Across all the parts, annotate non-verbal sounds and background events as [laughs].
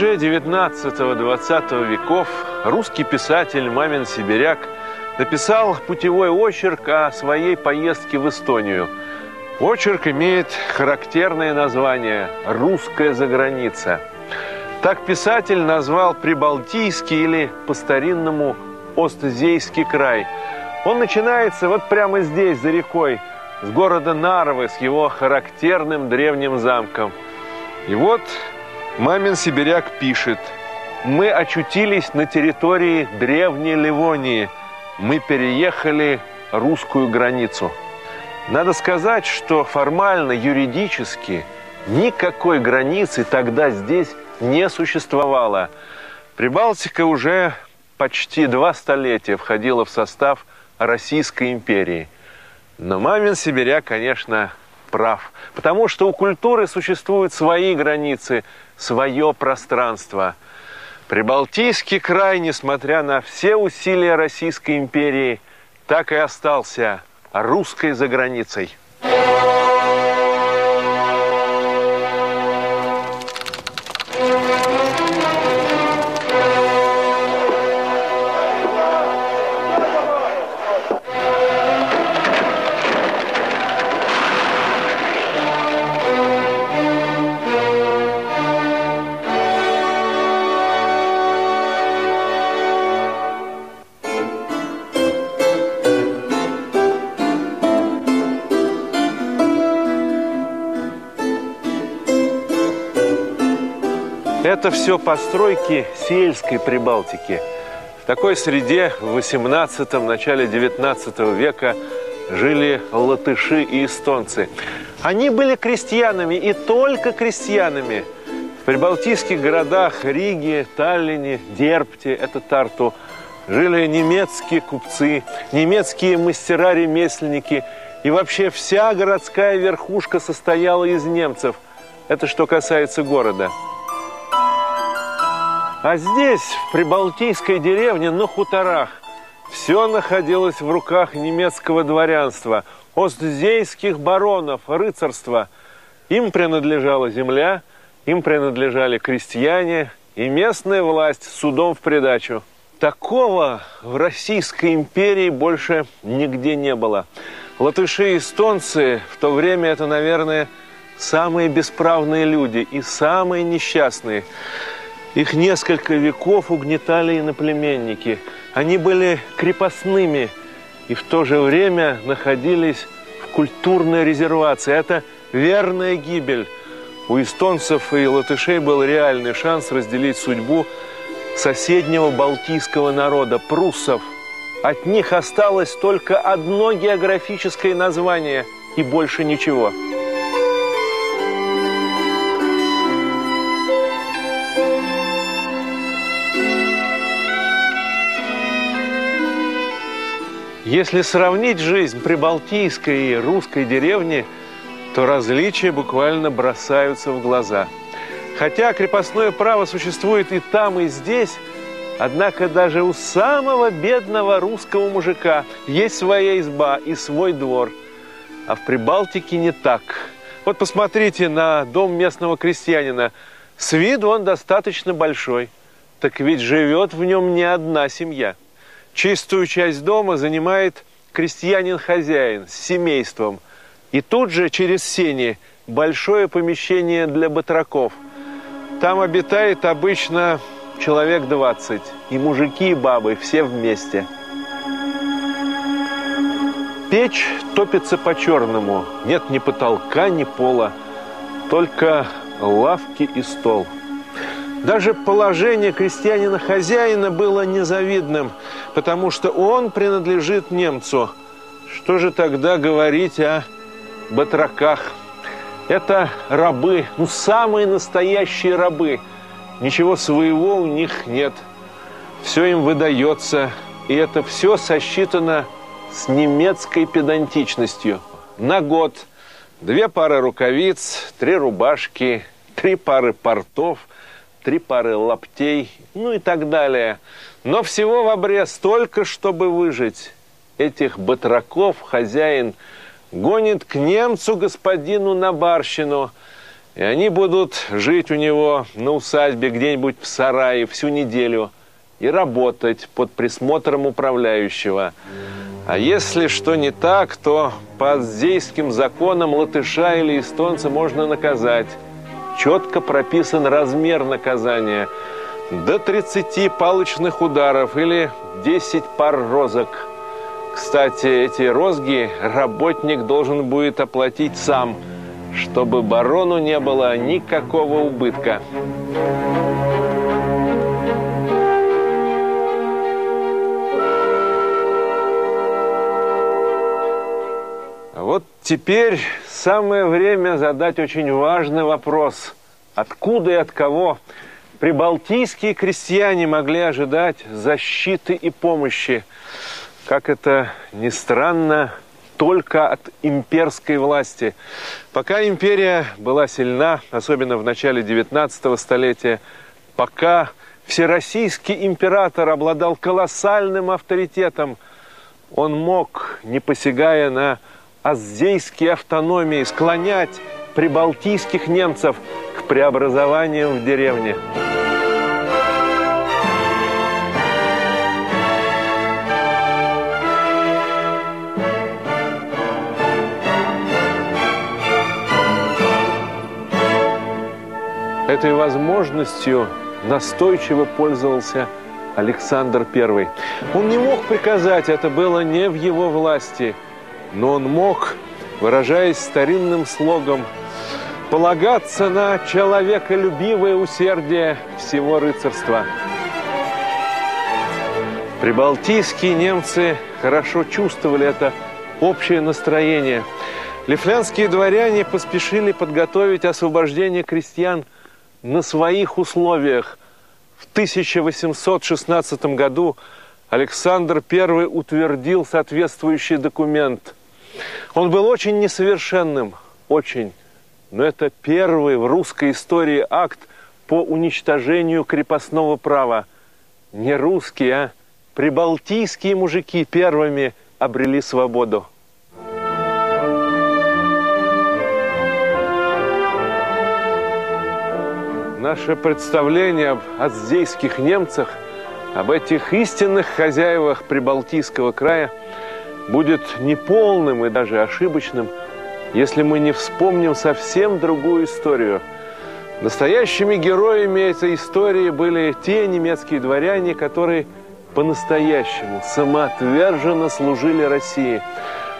Рубеже 19-20 веков русский писатель Мамин Сибиряк написал путевой очерк о своей поездке в Эстонию. Очерк имеет характерное название «Русская заграница». Так писатель назвал Прибалтийский или по-старинному Остзейский край. Он начинается вот прямо здесь, за рекой, с города Нарвы, с его характерным древним замком. И вот Мамин Сибиряк пишет, «Мы очутились на территории древней Ливонии. Мы переехали русскую границу». Надо сказать, что формально, юридически никакой границы тогда здесь не существовало. Прибалтика уже почти два столетия входила в состав Российской империи. Но Мамин Сибиря, конечно, прав. Потому что у культуры существуют свои границы, свое пространство. Прибалтийский край, несмотря на все усилия Российской империи, так и остался русской заграницей. Это все постройки сельской Прибалтики. В такой среде в 18 начале 19 века жили латыши и эстонцы. Они были крестьянами и только крестьянами. В прибалтийских городах Риге, Таллине, Дерпте, это Тарту, жили немецкие купцы, немецкие мастера-ремесленники. И вообще вся городская верхушка состояла из немцев. Это что касается города. А здесь, в прибалтийской деревне, на хуторах, все находилось в руках немецкого дворянства, остзейских баронов, рыцарства. Им принадлежала земля, им принадлежали крестьяне и местная власть судом в придачу. Такого в Российской империи больше нигде не было. Латыши и эстонцы в то время это, наверное, самые бесправные люди и самые несчастные. Их несколько веков угнетали иноплеменники. Они были крепостными и в то же время находились в культурной резервации. Это верная гибель. У эстонцев и латышей был реальный шанс разделить судьбу соседнего балтийского народа – пруссов. От них осталось только одно географическое название и больше ничего – Если сравнить жизнь прибалтийской и русской деревни, то различия буквально бросаются в глаза. Хотя крепостное право существует и там, и здесь, однако даже у самого бедного русского мужика есть своя изба и свой двор. А в Прибалтике не так. Вот посмотрите на дом местного крестьянина. С виду он достаточно большой. Так ведь живет в нем не одна семья. Чистую часть дома занимает крестьянин-хозяин с семейством. И тут же через сени большое помещение для батраков. Там обитает обычно человек 20. И мужики, и бабы, все вместе. Печь топится по-черному. Нет ни потолка, ни пола. Только лавки и стол – даже положение крестьянина-хозяина было незавидным, потому что он принадлежит немцу. Что же тогда говорить о батраках? Это рабы, ну самые настоящие рабы. Ничего своего у них нет. Все им выдается, и это все сосчитано с немецкой педантичностью. На год две пары рукавиц, три рубашки, три пары портов – три пары лаптей, ну и так далее. Но всего в обрез только, чтобы выжить. Этих батраков хозяин гонит к немцу господину на барщину. И они будут жить у него на усадьбе где-нибудь в сарае всю неделю и работать под присмотром управляющего. А если что не так, то по аздейским законам латыша или эстонца можно наказать. Четко прописан размер наказания. До 30 палочных ударов или 10 пар розок. Кстати, эти розги работник должен будет оплатить сам, чтобы барону не было никакого убытка. Теперь самое время задать очень важный вопрос. Откуда и от кого прибалтийские крестьяне могли ожидать защиты и помощи? Как это ни странно, только от имперской власти. Пока империя была сильна, особенно в начале 19 столетия, пока всероссийский император обладал колоссальным авторитетом, он мог, не посягая на аздейские автономии, склонять прибалтийских немцев к преобразованиям в деревне. Этой возможностью настойчиво пользовался Александр I. Он не мог приказать, это было не в его власти – но он мог, выражаясь старинным слогом, полагаться на человеколюбивое усердие всего рыцарства. Прибалтийские немцы хорошо чувствовали это общее настроение. Лифлянские дворяне поспешили подготовить освобождение крестьян на своих условиях. В 1816 году Александр I утвердил соответствующий документ – он был очень несовершенным, очень. Но это первый в русской истории акт по уничтожению крепостного права. Не русские, а прибалтийские мужики первыми обрели свободу. Наше представление об аздейских немцах, об этих истинных хозяевах Прибалтийского края – будет неполным и даже ошибочным, если мы не вспомним совсем другую историю. Настоящими героями этой истории были те немецкие дворяне, которые по-настоящему самоотверженно служили России.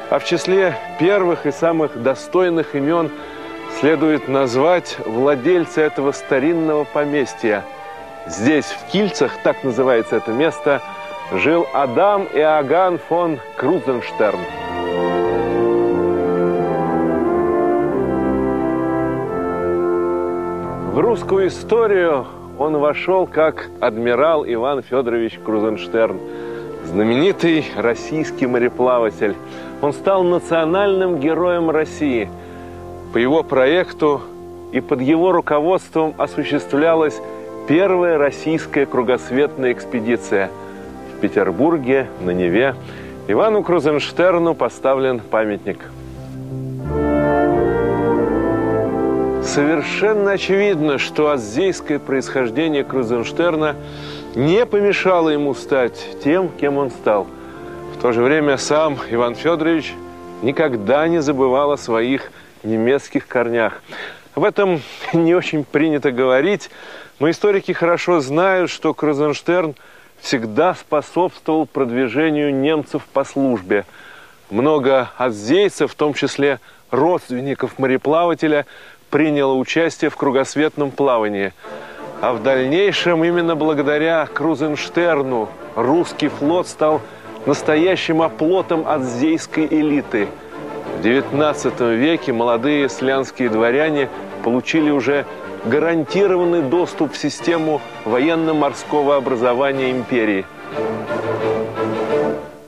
А в числе первых и самых достойных имен следует назвать владельца этого старинного поместья. Здесь, в Кильцах, так называется это место – жил Адам Иоганн фон Крузенштерн. В русскую историю он вошел как адмирал Иван Федорович Крузенштерн, знаменитый российский мореплаватель. Он стал национальным героем России. По его проекту и под его руководством осуществлялась первая российская кругосветная экспедиция – Петербурге, на Неве, Ивану Крузенштерну поставлен памятник. Совершенно очевидно, что азейское происхождение Крузенштерна не помешало ему стать тем, кем он стал. В то же время сам Иван Федорович никогда не забывал о своих немецких корнях. Об этом не очень принято говорить, но историки хорошо знают, что Крузенштерн – всегда способствовал продвижению немцев по службе. Много азейцев, в том числе родственников мореплавателя, приняло участие в кругосветном плавании. А в дальнейшем именно благодаря Крузенштерну русский флот стал настоящим оплотом азейской элиты. В XIX веке молодые слянские дворяне получили уже гарантированный доступ в систему военно-морского образования империи.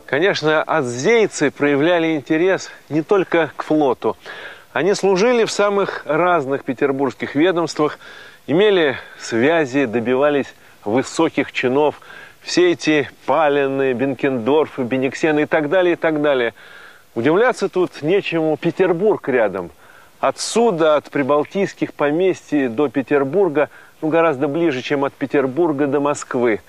Конечно, азейцы проявляли интерес не только к флоту. Они служили в самых разных петербургских ведомствах, имели связи, добивались высоких чинов. Все эти Палины, Бенкендорфы, Бениксены и так далее, и так далее. Удивляться тут нечему, Петербург рядом – Отсюда, от прибалтийских поместий до Петербурга, ну, гораздо ближе, чем от Петербурга до Москвы.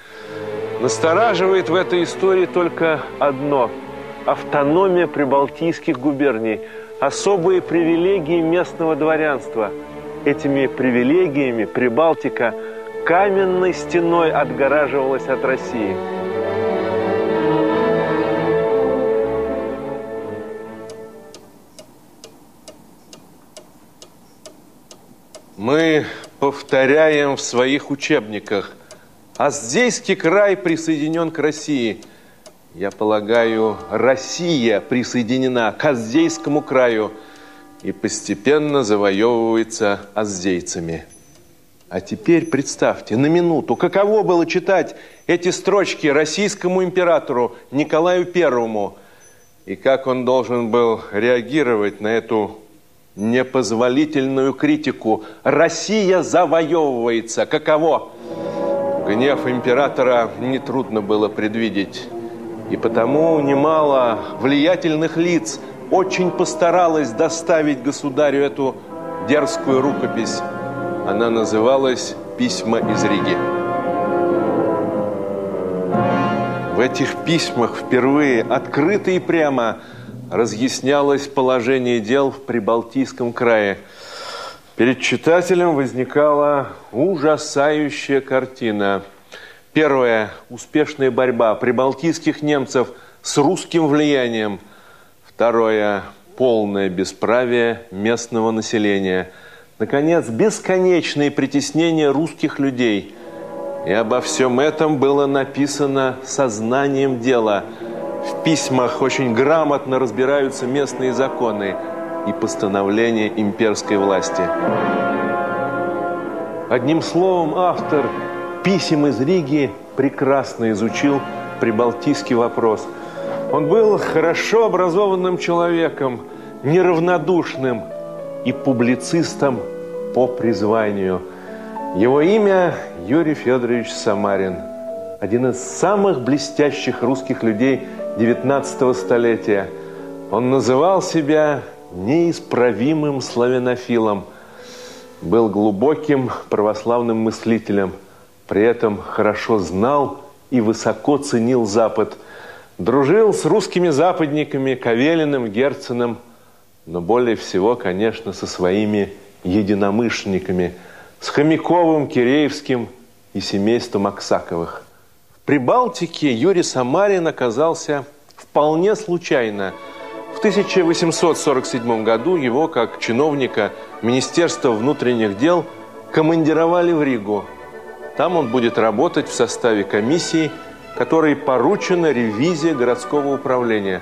Настораживает в этой истории только одно – автономия прибалтийских губерний, особые привилегии местного дворянства. Этими привилегиями Прибалтика каменной стеной отгораживалась от России. Мы повторяем в своих учебниках. Аздейский край присоединен к России. Я полагаю, Россия присоединена к Аздейскому краю и постепенно завоевывается аздейцами. А теперь представьте на минуту, каково было читать эти строчки российскому императору Николаю Первому, и как он должен был реагировать на эту непозволительную критику. Россия завоевывается. Каково? Гнев императора нетрудно было предвидеть. И потому немало влиятельных лиц очень постаралась доставить государю эту дерзкую рукопись. Она называлась «Письма из Риги». В этих письмах впервые открыто и прямо – разъяснялось положение дел в Прибалтийском крае. Перед читателем возникала ужасающая картина. Первое – успешная борьба прибалтийских немцев с русским влиянием. Второе – полное бесправие местного населения. Наконец, бесконечные притеснения русских людей. И обо всем этом было написано сознанием дела – в письмах очень грамотно разбираются местные законы и постановления имперской власти. Одним словом, автор писем из Риги прекрасно изучил прибалтийский вопрос. Он был хорошо образованным человеком, неравнодушным и публицистом по призванию. Его имя Юрий Федорович Самарин, один из самых блестящих русских людей – 19 столетия. Он называл себя неисправимым славянофилом, был глубоким православным мыслителем, при этом хорошо знал и высоко ценил Запад, дружил с русскими западниками, Кавелиным, Герценом, но более всего, конечно, со своими единомышленниками, с Хомяковым, Киреевским и семейством Аксаковых. При Балтике Юрий Самарин оказался вполне случайно. В 1847 году его, как чиновника Министерства внутренних дел, командировали в Ригу. Там он будет работать в составе комиссии, которой поручена ревизия городского управления.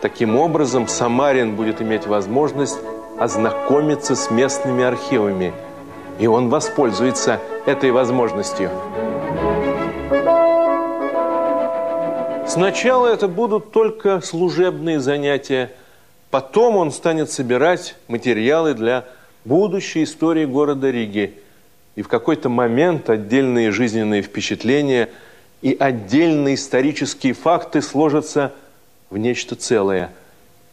Таким образом, Самарин будет иметь возможность ознакомиться с местными архивами. И он воспользуется этой возможностью. Сначала это будут только служебные занятия, потом он станет собирать материалы для будущей истории города Риги. И в какой-то момент отдельные жизненные впечатления и отдельные исторические факты сложатся в нечто целое.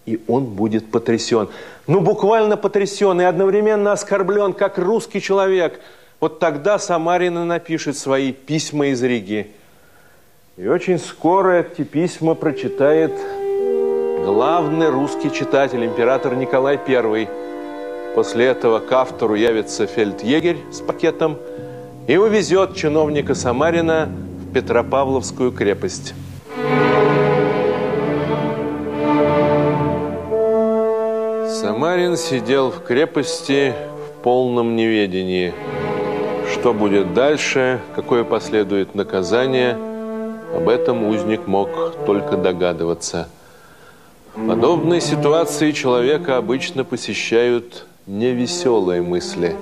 И он будет потрясен. Ну, буквально потрясен и одновременно оскорблен, как русский человек. Вот тогда Самарина напишет свои письма из Риги. И очень скоро эти письма прочитает главный русский читатель, император Николай I. После этого к автору явится фельдъегерь с пакетом и увезет чиновника Самарина в Петропавловскую крепость. Самарин сидел в крепости в полном неведении. Что будет дальше, какое последует наказание – об этом узник мог только догадываться. Подобные ситуации человека обычно посещают невеселые мысли.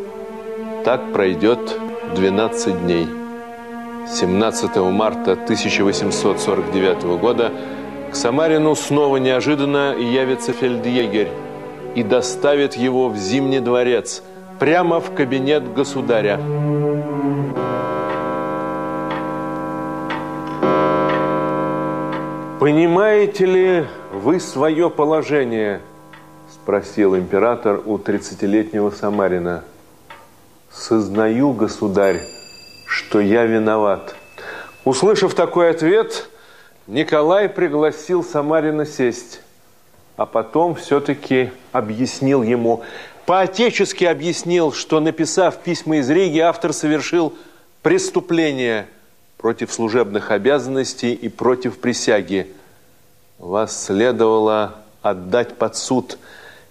Так пройдет 12 дней. 17 марта 1849 года к Самарину снова неожиданно явится фельдъегерь и доставит его в Зимний дворец, прямо в кабинет государя. Понимаете ли вы свое положение? Спросил император у тридцатилетнего Самарина. Сознаю, государь, что я виноват. Услышав такой ответ, Николай пригласил Самарина сесть, а потом все-таки объяснил ему, по-отечески объяснил, что, написав письма из Риги, автор совершил преступление против служебных обязанностей и против присяги. Вас следовало отдать под суд,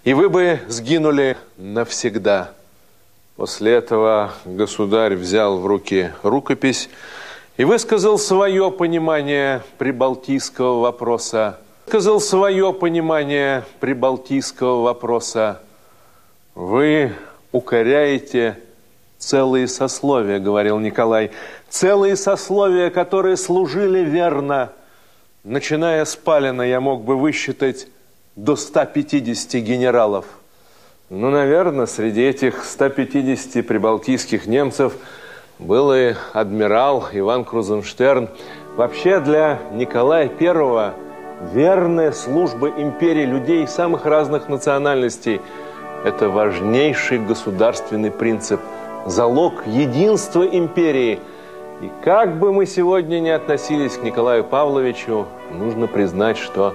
и вы бы сгинули навсегда. После этого государь взял в руки рукопись и высказал свое понимание прибалтийского вопроса. Высказал свое понимание прибалтийского вопроса. Вы укоряете целые сословия, говорил Николай. Целые сословия, которые служили верно. Начиная с Палина, я мог бы высчитать до 150 генералов. Ну, наверное, среди этих 150 прибалтийских немцев – был и адмирал Иван Крузенштерн. Вообще для Николая I верная служба империи людей самых разных национальностей – это важнейший государственный принцип, залог единства империи. И как бы мы сегодня ни относились к Николаю Павловичу, нужно признать, что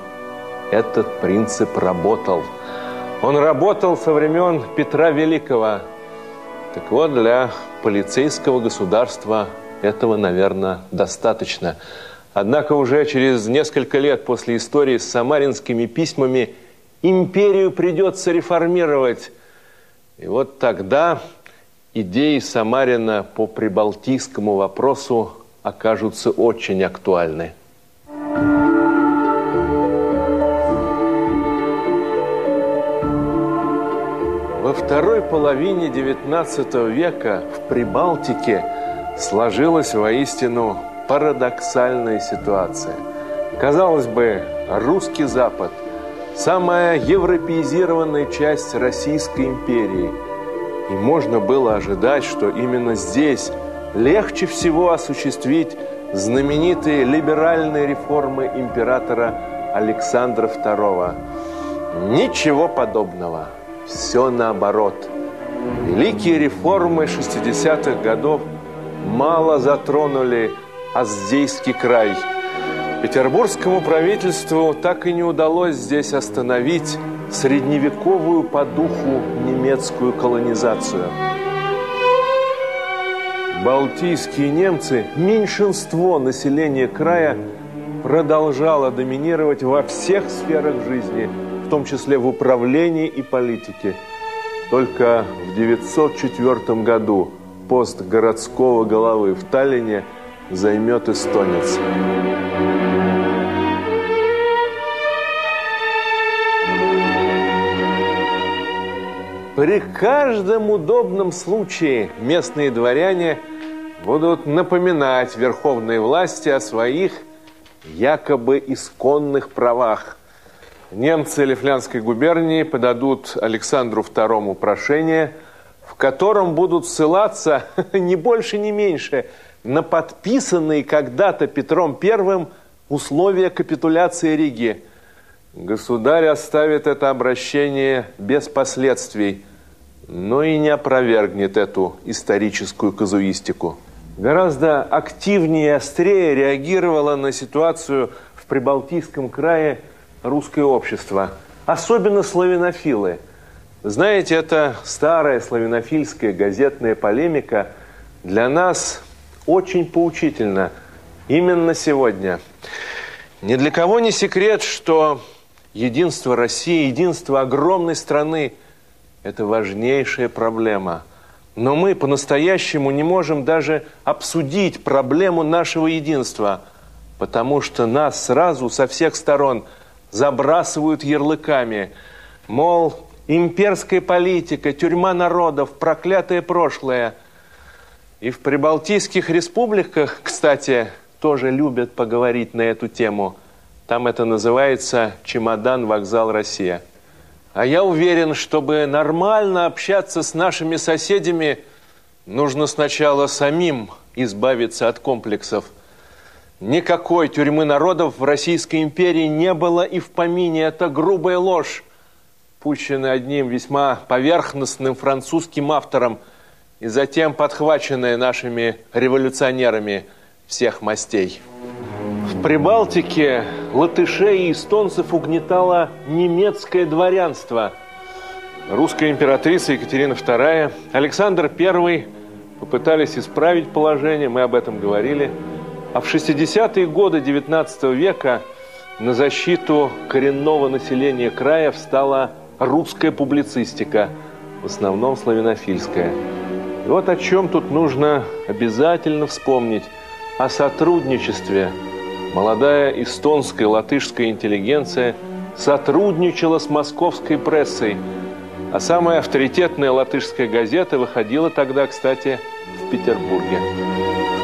этот принцип работал. Он работал со времен Петра Великого. Так вот, для полицейского государства этого, наверное, достаточно. Однако уже через несколько лет после истории с самаринскими письмами империю придется реформировать. И вот тогда идеи Самарина по прибалтийскому вопросу окажутся очень актуальны. Во второй половине XIX века в Прибалтике сложилась воистину парадоксальная ситуация. Казалось бы, русский Запад – самая европеизированная часть Российской империи. И можно было ожидать, что именно здесь легче всего осуществить знаменитые либеральные реформы императора Александра II. Ничего подобного – все наоборот. Великие реформы 60-х годов мало затронули Аздейский край. Петербургскому правительству так и не удалось здесь остановить средневековую по духу немецкую колонизацию. Балтийские немцы, меньшинство населения края, продолжало доминировать во всех сферах жизни – в том числе в управлении и политике. Только в 904 году пост городского головы в Таллине займет эстонец. При каждом удобном случае местные дворяне будут напоминать верховной власти о своих якобы исконных правах – немцы Лифлянской губернии подадут Александру II прошение, в котором будут ссылаться [laughs] не больше, не меньше на подписанные когда-то Петром I условия капитуляции Риги. Государь оставит это обращение без последствий, но и не опровергнет эту историческую казуистику. Гораздо активнее и острее реагировала на ситуацию в Прибалтийском крае русское общество, особенно славянофилы. Знаете, это старая славянофильская газетная полемика для нас очень поучительна именно сегодня. Ни для кого не секрет, что единство России, единство огромной страны – это важнейшая проблема. Но мы по-настоящему не можем даже обсудить проблему нашего единства, потому что нас сразу со всех сторон – забрасывают ярлыками, мол, имперская политика, тюрьма народов, проклятое прошлое. И в прибалтийских республиках, кстати, тоже любят поговорить на эту тему. Там это называется «Чемодан, вокзал, Россия». А я уверен, чтобы нормально общаться с нашими соседями, нужно сначала самим избавиться от комплексов – Никакой тюрьмы народов в Российской империи не было и в помине. Это грубая ложь. пущенные одним весьма поверхностным французским автором и затем подхваченные нашими революционерами всех мастей. Прибалтике латышей и эстонцев угнетало немецкое дворянство. Русская императрица Екатерина II, Александр I попытались исправить положение, мы об этом говорили. А в 60-е годы XIX века на защиту коренного населения края встала русская публицистика, в основном славянофильская. И вот о чем тут нужно обязательно вспомнить. О сотрудничестве. Молодая эстонская латышская интеллигенция сотрудничала с московской прессой. А самая авторитетная латышская газета выходила тогда, кстати, в Петербурге.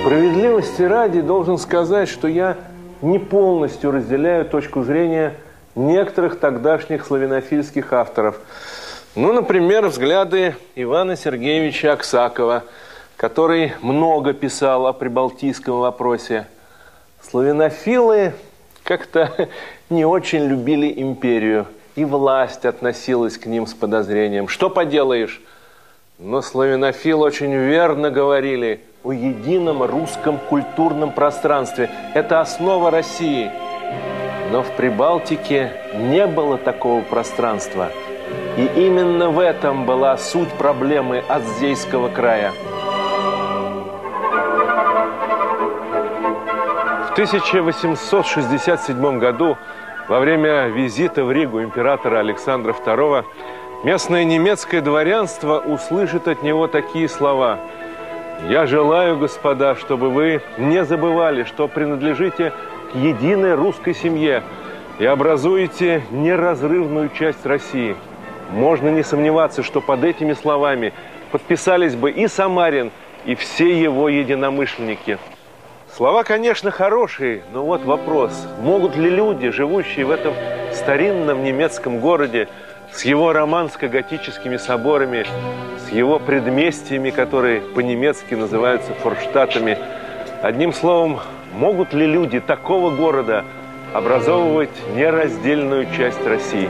Справедливости ради должен сказать, что я не полностью разделяю точку зрения некоторых тогдашних славянофильских авторов. Ну, например, взгляды Ивана Сергеевича Аксакова, который много писал о прибалтийском вопросе. Славянофилы как-то [laughs] не очень любили империю, и власть относилась к ним с подозрением. Что поделаешь? Но славянофилы очень верно говорили – о едином русском культурном пространстве. Это основа России. Но в Прибалтике не было такого пространства. И именно в этом была суть проблемы Азейского края. 1867 году во время визита в Ригу императора Александра II местное немецкое дворянство услышит от него такие слова – я желаю, господа, чтобы вы не забывали, что принадлежите к единой русской семье и образуете неразрывную часть России. Можно не сомневаться, что под этими словами подписались бы и Самарин, и все его единомышленники. Слова, конечно, хорошие, но вот вопрос, могут ли люди, живущие в этом старинном немецком городе, с его романско-готическими соборами, с его предместьями, которые по-немецки называются форштатами. Одним словом, могут ли люди такого города образовывать нераздельную часть России?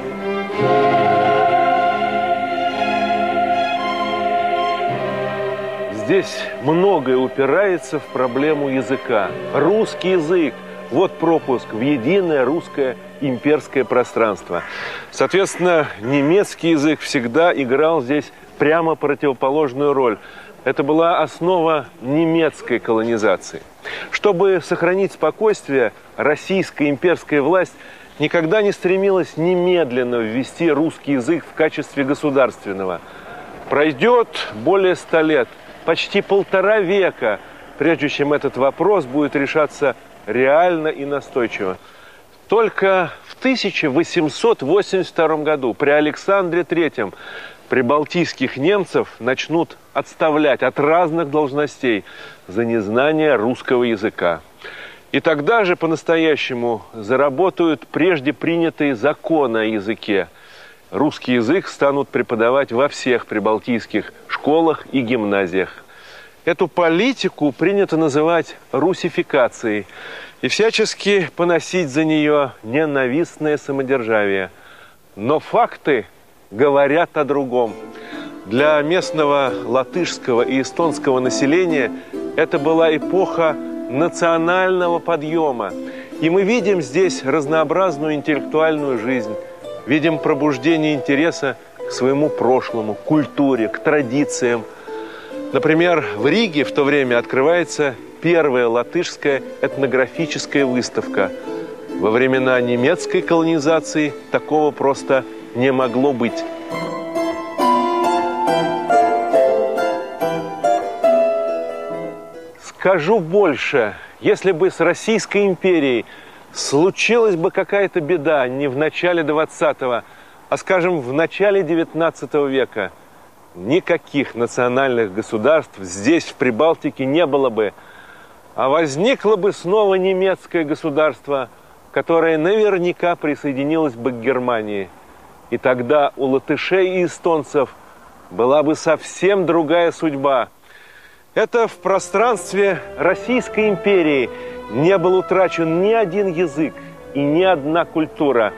Здесь многое упирается в проблему языка. Русский язык – вот пропуск в единое русское имперское пространство. Соответственно, немецкий язык всегда играл здесь прямо противоположную роль. Это была основа немецкой колонизации. Чтобы сохранить спокойствие, российская имперская власть никогда не стремилась немедленно ввести русский язык в качестве государственного. Пройдет более ста лет, почти полтора века, прежде чем этот вопрос будет решаться реально и настойчиво. Только в 1882 году при Александре III прибалтийских немцев начнут отставлять от разных должностей за незнание русского языка. И тогда же по-настоящему заработают прежде принятые законы о языке. Русский язык станут преподавать во всех прибалтийских школах и гимназиях. Эту политику принято называть русификацией и всячески поносить за нее ненавистное самодержавие. Но факты говорят о другом. Для местного латышского и эстонского населения это была эпоха национального подъема. И мы видим здесь разнообразную интеллектуальную жизнь, видим пробуждение интереса к своему прошлому, к культуре, к традициям. Например, в Риге в то время открывается первая латышская этнографическая выставка. Во времена немецкой колонизации такого просто не могло быть. Скажу больше, если бы с Российской империей случилась бы какая-то беда не в начале 20-го, а, скажем, в начале 19 века, никаких национальных государств здесь, в Прибалтике, не было бы. А возникло бы снова немецкое государство, которое наверняка присоединилось бы к Германии – и тогда у латышей и эстонцев была бы совсем другая судьба. Это в пространстве Российской империи не был утрачен ни один язык и ни одна культура.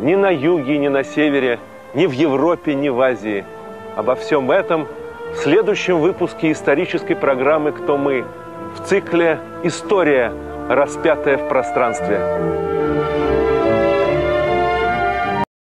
Ни на юге, ни на севере ни в Европе, ни в Азии. Обо всем этом в следующем выпуске исторической программы «Кто мы?» в цикле «История, распятая в пространстве».